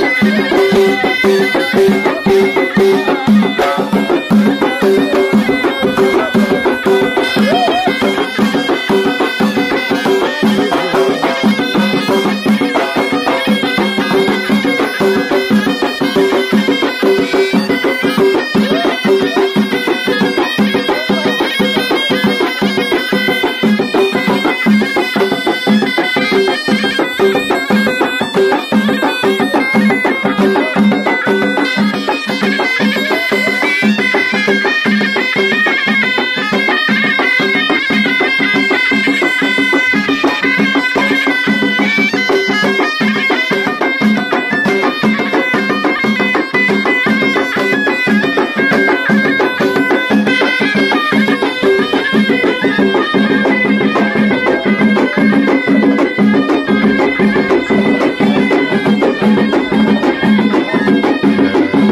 Música